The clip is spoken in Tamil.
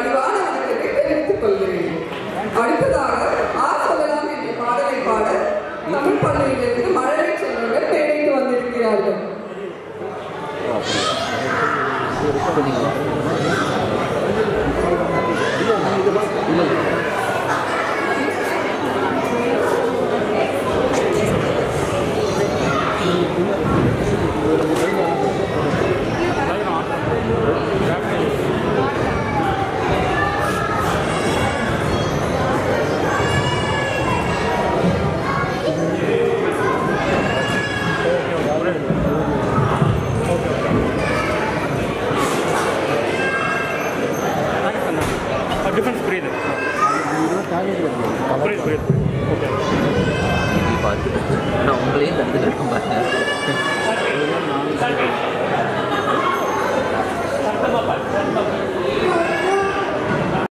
பணிவான வணக்கத்தை தெரிவித்துக் கொள்கிறேன். அடுத்ததாக ஆ சொல்லலாம் என்ற பாடலை பாட தமிழ் பள்ளியிலிருந்து மழலை செல்வர்கள் மேடைக்கு வந்திருக்கிறார்கள். டிஃபரன்ஸ் புரியுது புரியுது புரியுது ஓகே பார்த்து நான் உங்களையும் கற்றுக்கிட்டு பாருங்க. நாலு